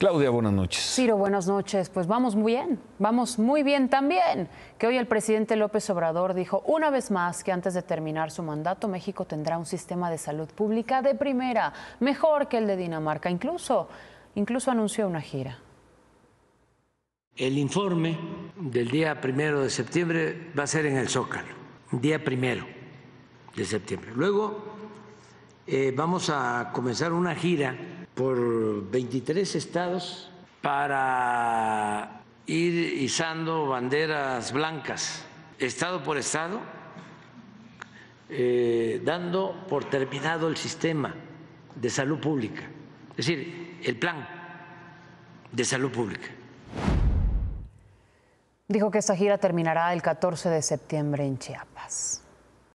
Claudia, buenas noches. Ciro, buenas noches. Pues vamos muy bien, vamos muy bien también. Que hoy el presidente López Obrador dijo una vez más que antes de terminar su mandato, México tendrá un sistema de salud pública de primera, mejor que el de Dinamarca. Incluso, incluso anunció una gira. El informe del día primero de septiembre va a ser en el Zócalo, día primero de septiembre. Luego eh, vamos a comenzar una gira por 23 estados para ir izando banderas blancas, estado por estado, eh, dando por terminado el sistema de salud pública, es decir, el plan de salud pública. Dijo que esta gira terminará el 14 de septiembre en Chiapas.